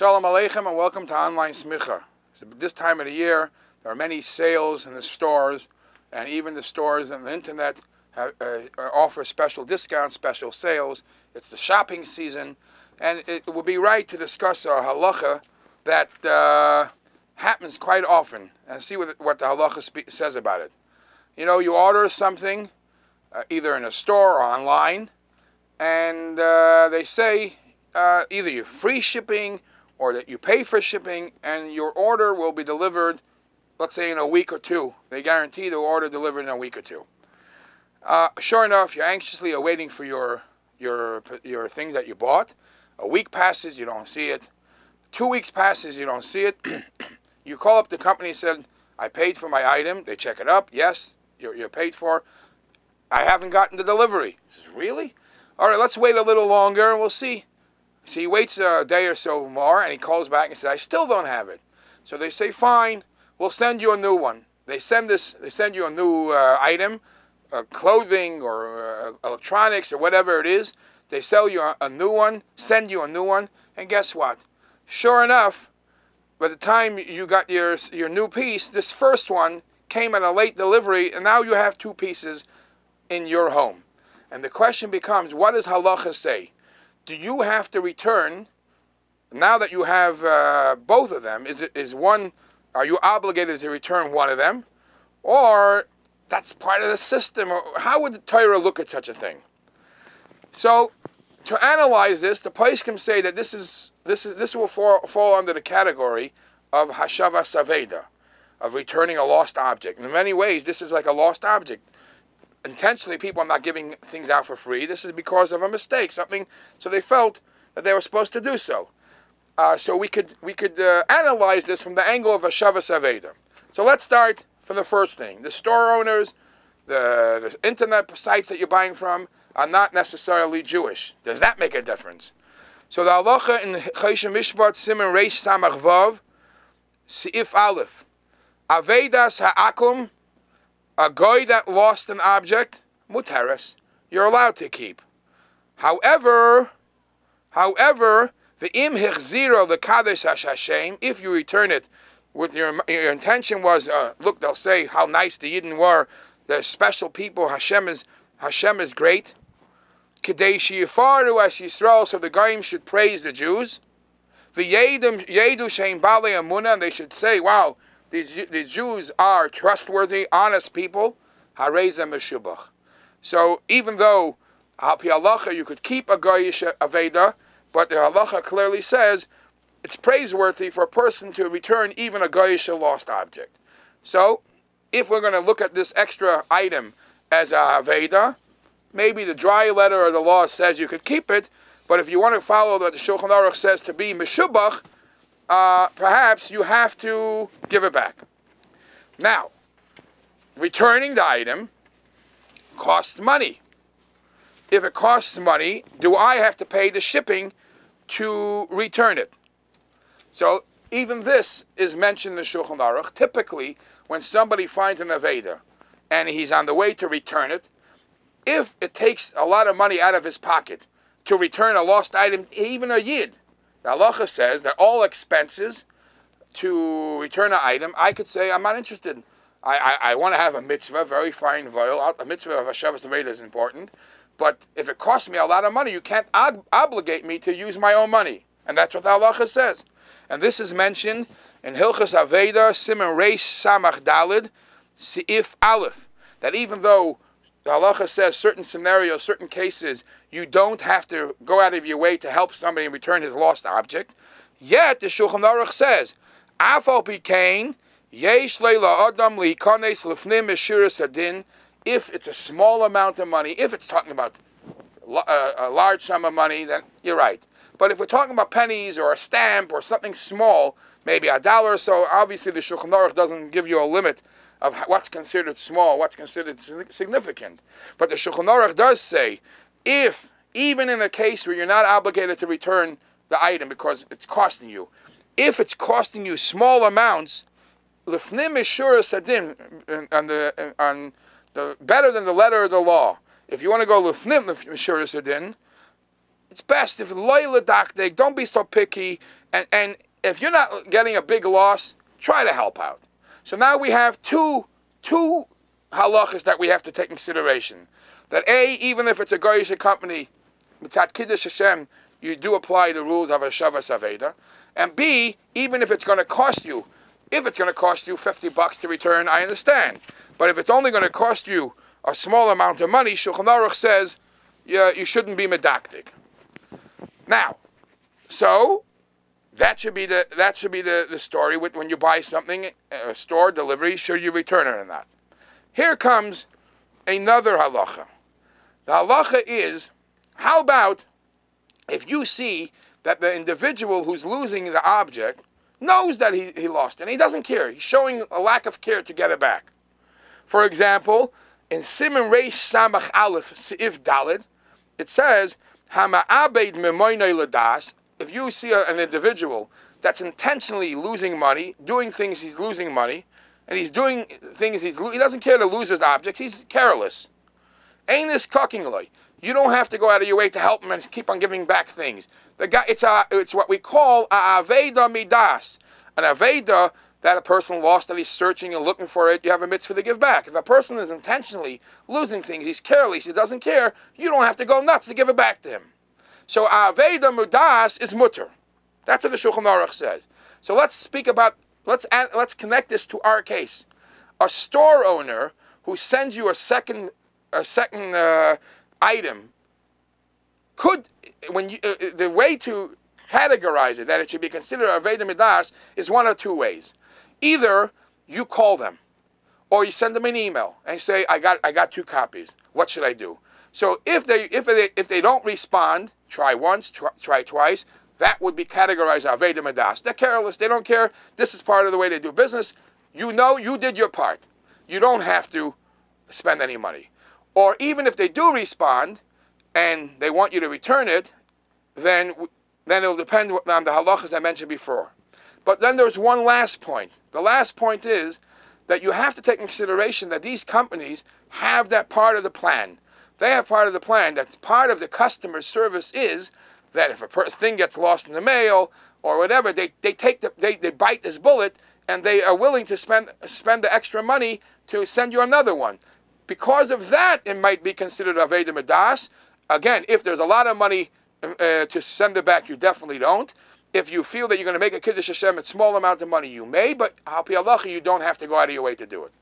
Shalom Aleichem and welcome to Online Smicha. So this time of the year, there are many sales in the stores, and even the stores on the internet have, uh, offer special discounts, special sales. It's the shopping season, and it would be right to discuss a halacha that uh, happens quite often, and see what, what the halacha says about it. You know, you order something, uh, either in a store or online, and uh, they say uh, either you free shipping or that you pay for shipping and your order will be delivered, let's say in a week or two. They guarantee the order delivered in a week or two. Uh, sure enough, you're anxiously awaiting for your, your, your things that you bought. A week passes, you don't see it. Two weeks passes, you don't see it. you call up the company said, I paid for my item. They check it up. Yes, you're, you're paid for. I haven't gotten the delivery. Says, really? All right, let's wait a little longer and we'll see. So he waits a day or so more and he calls back and says, I still don't have it. So they say, fine, we'll send you a new one. They send this, they send you a new uh, item, uh, clothing or uh, electronics or whatever it is. They sell you a, a new one, send you a new one, and guess what? Sure enough, by the time you got your, your new piece, this first one came at a late delivery, and now you have two pieces in your home. And the question becomes, what does halacha say? Do you have to return now that you have uh, both of them? Is it is one? Are you obligated to return one of them, or that's part of the system? How would the Torah look at such a thing? So, to analyze this, the can say that this is this is this will fall, fall under the category of hashavas aveda, of returning a lost object. In many ways, this is like a lost object intentionally people are not giving things out for free. This is because of a mistake, something. So they felt that they were supposed to do so. Uh, so we could we could uh, analyze this from the angle of Hashavas Aveda. So let's start from the first thing. The store owners, the, the internet sites that you're buying from are not necessarily Jewish. Does that make a difference? So the halacha in Choshen Mishpat Simon Reish Samach Vav, Seif Aleph, Avedas Ha'akum a guy that lost an object, muteris, you're allowed to keep. However, however, the im zero the kadesh Hashem, if you return it with your, your intention was, uh, look, they'll say how nice the Yidden were, they're special people, Hashem is, Hashem is great. Kadesh Yifaru as Yisrael, so the Goyim should praise the Jews. The Yedu Shem Bale Amuna, and they should say, wow, these, these Jews are trustworthy, honest people. Hareza Meshubach. So even though al halacha you could keep a goyish aveda, but the halacha clearly says it's praiseworthy for a person to return even a goyish lost object. So if we're going to look at this extra item as a aveda, maybe the dry letter of the law says you could keep it, but if you want to follow what the Shulchan Aruch says to be meshubach, uh, perhaps you have to give it back. Now, returning the item costs money. If it costs money, do I have to pay the shipping to return it? So even this is mentioned in the Shulchan Aruch. Typically, when somebody finds an Aveda and he's on the way to return it, if it takes a lot of money out of his pocket to return a lost item, even a Yid, the halacha says that all expenses to return an item, I could say I'm not interested. I, I, I want to have a mitzvah, very fine voil. A mitzvah of Hashavas Aveda is important. But if it costs me a lot of money, you can't ob- obligate me to use my own money. And that's what the halacha says. And this is mentioned in Hilchas Aveda, Simon Reish Samach Dalid, Seif Aleph. That even though the halacha says certain scenarios, certain cases, you don't have to go out of your way to help somebody and return his lost object. Yet the Shulchan Aruch says, "Afal yesh leila adam adin." If it's a small amount of money, if it's talking about uh, a large sum of money, then you're right. But if we're talking about pennies or a stamp or something small, maybe a dollar or so, obviously the Shulchan Aruch doesn't give you a limit of what's considered small, what's considered significant. But the Shulchan Aruch does say if, even in a case where you're not obligated to return the item because it's costing you, if it's costing you small amounts, lefnim mishuras hadin, on the, on the, better than the letter of the law. If you want to go lefnim mishuras hadin, it's best if loyal doctic don't be so picky And, and if you're not getting a big loss, try to help out. So now we have two, two halachas that we have to take consideration. That A, even if it's a Goyish company, Mitzat Kiddush Hashem, you do apply the rules of Hashavas Aveda. And B, even if it's going to cost you, if it's going to cost you 50 bucks to return, I understand. But if it's only going to cost you a small amount of money, Shulchan Aruch says yeah, you shouldn't be medakdek. Now, so that should be the that should be the, the story with when you buy something, uh, a store delivery, should you return it or not? Here comes another halacha. The halacha is, how about if you see that the individual who's losing the object knows that he, he lost and he doesn't care. He's showing a lack of care to get it back. For example, in Simon Reish Samach Aleph Seif Dalid, it says, Hama'abed ladas. If you see a, an individual that's intentionally losing money, doing things he's losing money, and he's doing things he's he doesn't care to lose his object. He's careless. Ain't this cockingly? You don't have to go out of your way to help him and keep on giving back things. The guy, it's a, it's what we call a aveda midas, an aveda that a person lost that he's searching and looking for it. You have a mitzvah to give back. If a person is intentionally losing things, he's careless, he doesn't care. You don't have to go nuts to give it back to him. So aveda mudas is mutter. That's what the Shulchan Aruch says. So let's speak about let's add, let's connect this to our case. A store owner who sends you a second a second uh, item could when you uh, the way to categorize it that it should be considered a Veda Midas is one of two ways. Either you call them or you send them an email and say, I got I got two copies. What should I do? So if they if they if they don't respond, try once, try, try twice. That would be categorized Aveda Midas. They're careless. They don't care. This is part of the way they do business. You know you did your part. You don't have to spend any money. Or even if they do respond and they want you to return it, then, then it'll depend on the halachas I mentioned before. But then there's one last point. The last point is that you have to take in consideration that these companies have that part of the plan. They have part of the plan that part of the customer service is that if a thing gets lost in the mail or whatever, they, they take the, they, they bite this bullet and they are willing to spend spend the extra money to send you another one. Because of that, it might be considered Aveda Medas. Again, if there's a lot of money uh, to send it back, you definitely don't. If you feel that you're going to make a Kiddush Hashem a small amount of money, you may, but Al Allah, you don't have to go out of your way to do it.